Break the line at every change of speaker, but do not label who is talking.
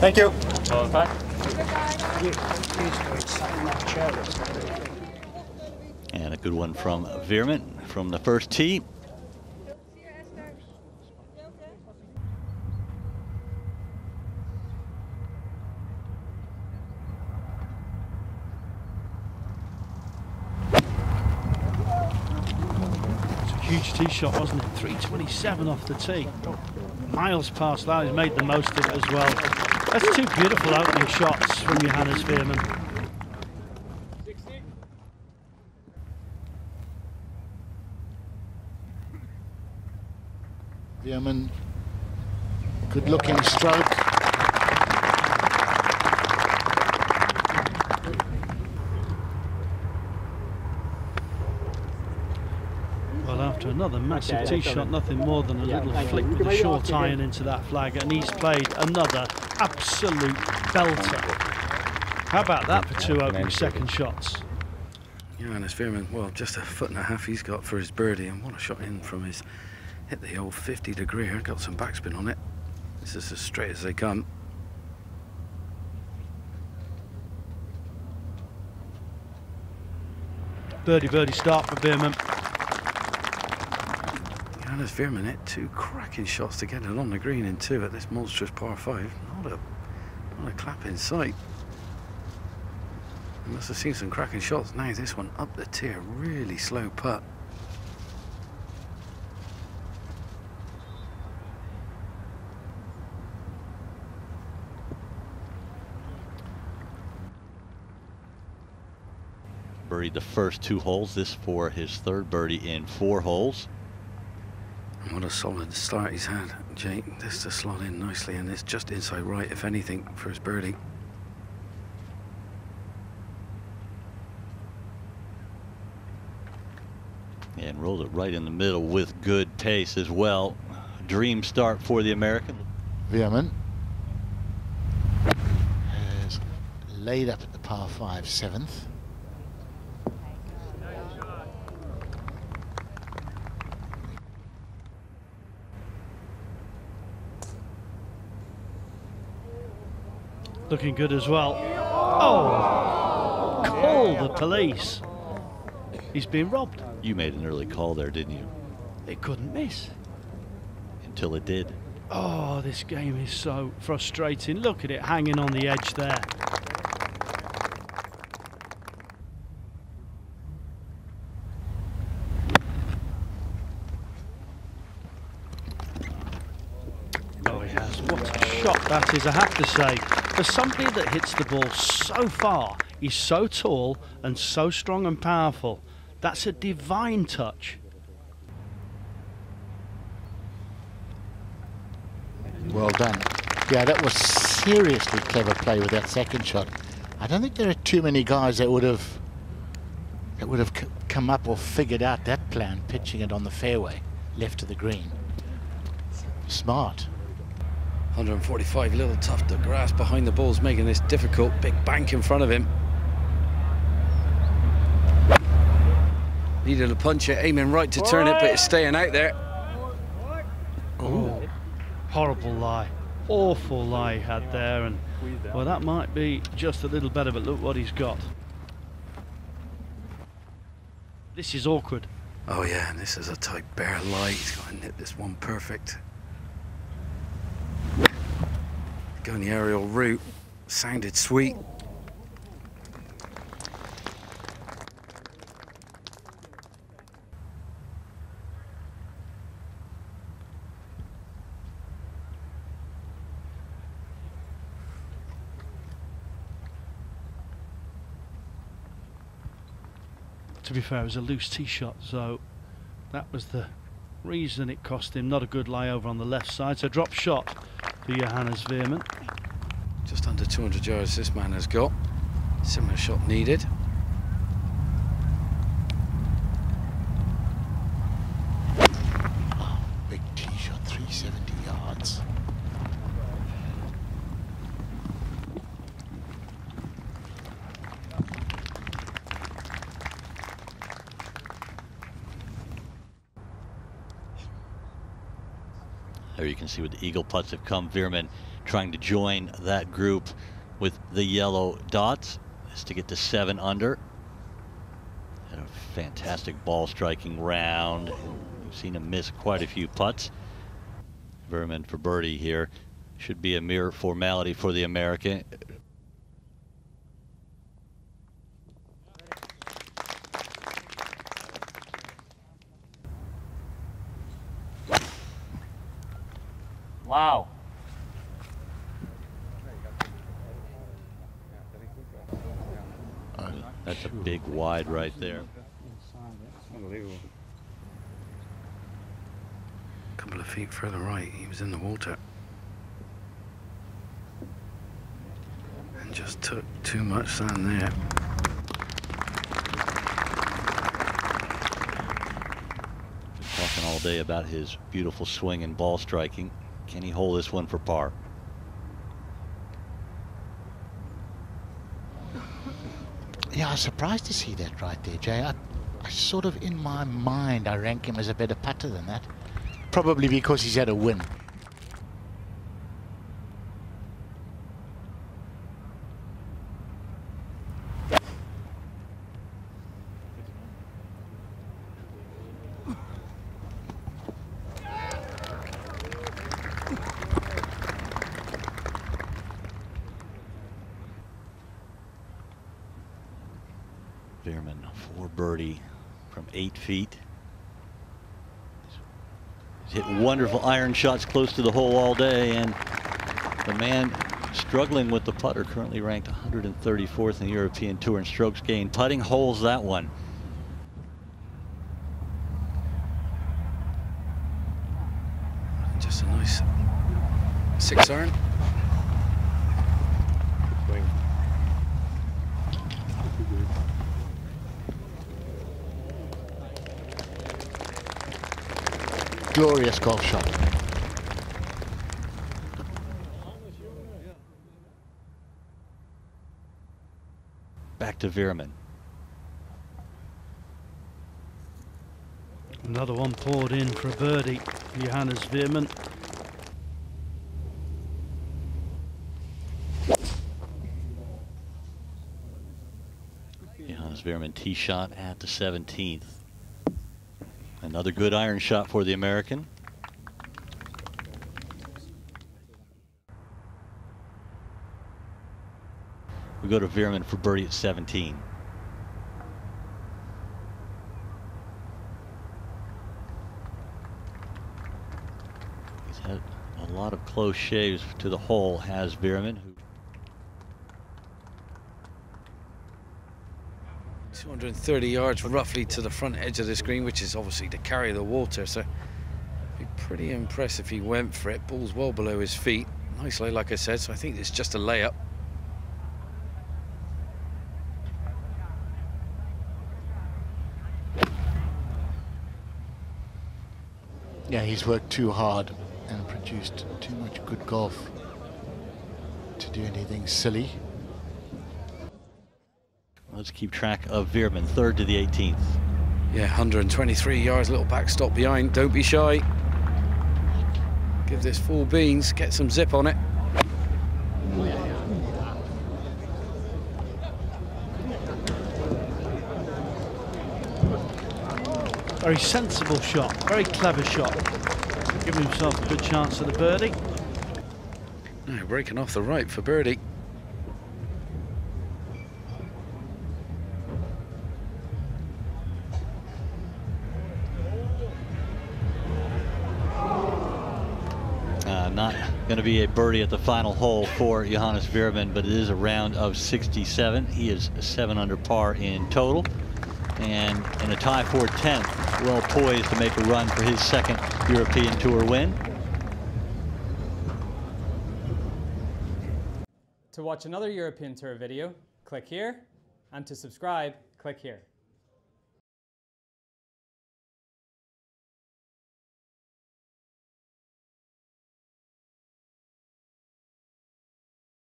Thank you.
And a good one from Veerman from the first tee.
It's a huge tee shot, wasn't it? 327 off the tee. Miles past that, he's made the most of it as well. That's two beautiful opening shots from Johannes Veerman.
Veerman, good looking stroke.
Well, after another massive okay, tee shot, nothing more than a yeah, little flick with a short iron into that flag, and he's played another absolute belter. How about that for two opening second shots?
Yeah, Johannes Veerman, well, just a foot and a half he's got for his birdie, and what a shot in from his, hit the old 50 degree, got some backspin on it. This is as straight as they come.
Birdie, birdie start for Veerman.
Johannes Veerman hit two cracking shots to get it on the green in two at this monstrous par five. Not a, not a clap in sight. Must have seen some cracking shots. Now this one up the tier, really slow putt.
Birdied the first two holes. This for his third birdie in four holes.
What a solid start he's had, Jake. This to slot in nicely, and it's just inside right, if anything, for his birdie.
And rolled it right in the middle with good pace as well. Dream start for the American.
Veerman has laid up at the par 5 seventh.
Looking good as well. Oh! Call the police. He's been robbed.
You made an early call there, didn't you?
It couldn't miss.
Until it did.
Oh, this game is so frustrating. Look at it hanging on the edge there. Oh, he has. What a shot that is, I have to say. For somebody that hits the ball so far, he's so tall and so strong and powerful. That's a divine touch.
Well done. Yeah, that was seriously clever play with that second shot. I don't think there are too many guys that would have that would have come up or figured out that plan, pitching it on the fairway, left to the green. Smart.
145, little tuft of grass behind the balls, making this difficult. Big bank in front of him. Needed a punch it, aiming right to turn it, but it's staying out there.
Oh, horrible lie. Awful lie he had there, and well, that might be just a little better, but look what he's got. This is awkward.
Oh yeah, and this is a tight bare lie. He's going to hit this one perfect. Going the aerial route sounded sweet.
To be fair, it was a loose tee shot, so that was the reason it cost him. Not a good lie over on the left side, so drop shot for Johannes Veerman.
Just under 200 yards this man has got. Similar shot needed.
big tee shot, 370 yards.
There you can see what the eagle putts have come. Veerman trying to join that group with the yellow dots is to get to seven under. Had a fantastic ball striking round. We've seen him miss quite a few putts. Veerman for birdie here. Should be a mere formality for the American.
Wow.
Uh, that's a big wide right there.
A couple of feet further right, he was in the water. And just took too much sand there.
Been Talking all day about his beautiful swing and ball striking. Can he hold this one for par?
Yeah, I was surprised to see that right there, Jay. I, I sort of, in my mind, I rank him as a better putter than that. Probably because he's had a win.
Veerman for birdie from eight feet. He's hit wonderful iron shots close to the hole all day, and the man struggling with the putter, currently ranked 134th in the European Tour in strokes gained. Putting holes that one.
Just a nice six iron.
Glorious golf shot.
Back to Veerman.
Another one poured in for a birdie. Johannes Veerman.
Johannes Veerman tee shot at the 17th. Another good iron shot for the American. We go to Veerman for birdie at 17. He's had a lot of close shaves to the hole, has Veerman,
230 yards roughly to the front edge of the screen, which is obviously to carry the water. So be pretty impressed if he went for it. Ball's well below his feet. Nicely, like I said. So I think it's just a layup.
Yeah, he's worked too hard and produced too much good golf to do anything silly.
Let's keep track of Veerman, third to the 18th.
Yeah, 123 yards, little backstop behind. Don't be shy. Give this full beans, get some zip on it.
Very sensible shot, very clever shot. Giving himself a good chance at the birdie.
Now breaking off the right for birdie.
Not going to be a birdie at the final hole for Johannes Veerman, but it is a round of 67. He is seven under par in total. And in a tie for 10th, well poised to make a run for his second European Tour win.
To watch another European Tour video, click here, and to subscribe, click here.